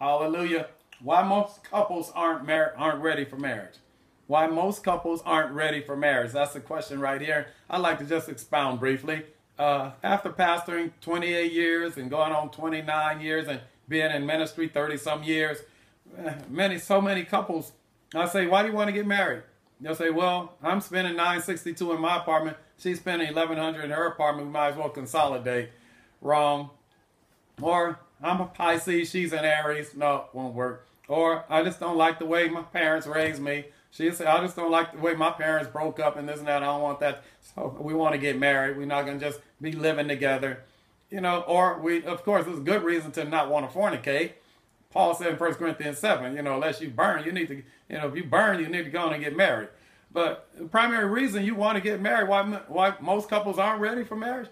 Hallelujah. Why most couples aren't mar- aren't ready for marriage? Why most couples aren't ready for marriage? That's the question right here. I'd like to just expound briefly. Uh, after pastoring 28 years and going on 29 years and being in ministry 30 some years, eh, many so many couples. I say, why do you want to get married? They'll say, well, I'm spending 962 in my apartment. She's spending 1100 in her apartment. We might as well consolidate. Wrong. Or I'm a Pisces, she's an Aries. No, won't work. Or I just don't like the way my parents raised me. She said, I just don't like the way my parents broke up and this and that. I don't want that. So we want to get married. We're not going to just be living together. You know, or we, of course, there's a good reason to not want to fornicate. Paul said in 1 Corinthians 7, you know, unless you burn, you need to, you know, if you burn, you need to go and get married. But the primary reason you want to get married, why, why most couples aren't ready for marriage,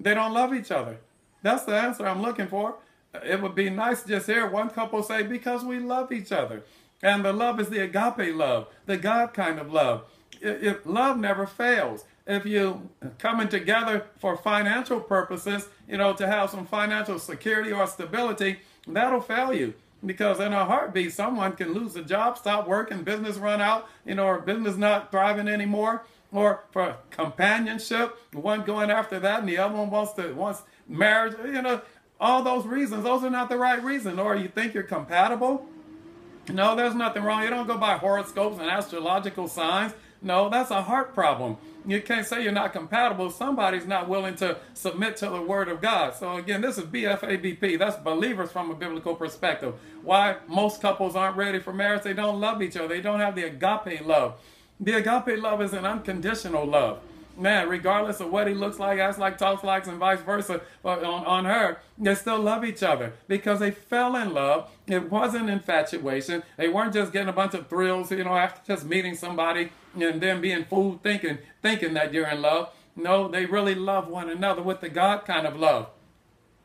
they don't love each other. That's the answer I'm looking for. It would be nice just hear one couple say, because we love each other. And the love is the agape love, the God kind of love. If love never fails. If you coming together for financial purposes, you know, to have some financial security or stability, that'll fail you. Because in a heartbeat, someone can lose a job, stop working, business run out, you know, or business not thriving anymore. Or for companionship, one going after that and the other one wants to wants marriage, you know, all those reasons, those are not the right reason. Or you think you're compatible. No, there's nothing wrong. You don't go by horoscopes and astrological signs. No, that's a heart problem. You can't say you're not compatible. Somebody's not willing to submit to the word of God. So again, this is BFABP. That's believers from a biblical perspective. Why most couples aren't ready for marriage? They don't love each other. They don't have the agape love. The agape love is an unconditional love man, regardless of what he looks like, acts like, talks like, and vice versa, on, on her, they still love each other because they fell in love. It wasn't infatuation. They weren't just getting a bunch of thrills, you know, after just meeting somebody and then being fooled thinking, thinking that you're in love. No, they really love one another with the God kind of love.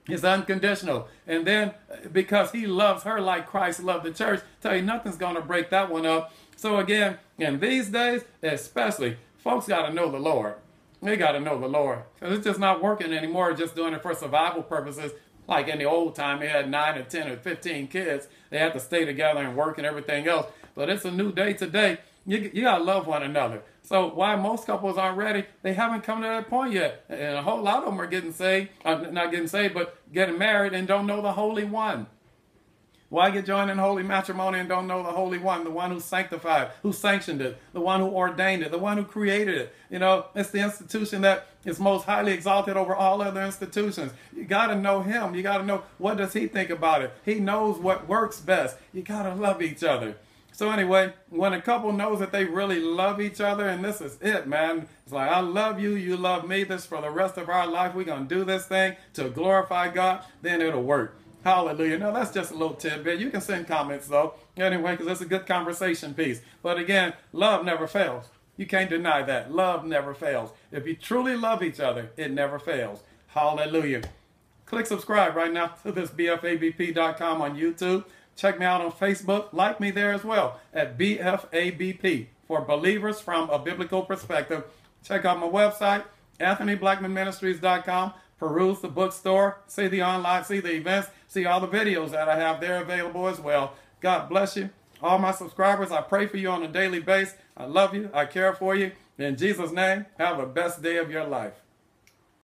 It's unconditional. And then because he loves her like Christ loved the church, tell you nothing's going to break that one up. So again, in these days, especially, folks got to know the Lord. They got to know the Lord. Because it's just not working anymore, just doing it for survival purposes. Like in the old time, they had 9 or 10 or 15 kids. They had to stay together and work and everything else. But it's a new day today. You, you got to love one another. So why most couples aren't ready, they haven't come to that point yet. And a whole lot of them are getting saved, uh, not getting saved, but getting married and don't know the Holy One. Why get joined in holy matrimony and don't know the Holy One, the one who sanctified, who sanctioned it, the one who ordained it, the one who created it? You know, it's the institution that is most highly exalted over all other institutions. You got to know Him. You got to know what does He think about it. He knows what works best. You got to love each other. So anyway, when a couple knows that they really love each other, and this is it, man. It's like, I love you, you love me, this for the rest of our life. We're going to do this thing to glorify God, then it'll work. Hallelujah. Now, that's just a little tidbit. You can send comments, though, anyway, because it's a good conversation piece. But again, love never fails. You can't deny that. Love never fails. If you truly love each other, it never fails. Hallelujah. Click subscribe right now to this BFABP.com on YouTube. Check me out on Facebook. Like me there as well at BFABP for believers from a biblical perspective. Check out my website, AnthonyBlackmanMinistries.com peruse the bookstore, see the online, see the events, see all the videos that I have there available as well. God bless you. All my subscribers, I pray for you on a daily basis. I love you. I care for you. In Jesus' name, have a best day of your life.